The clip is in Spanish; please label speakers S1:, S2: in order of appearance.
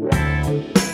S1: Bye.